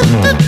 Mm.